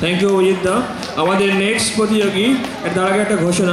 thank you Ajit দা আমাদের next প্রতিযোগী তার আগে একটা ঘোষণা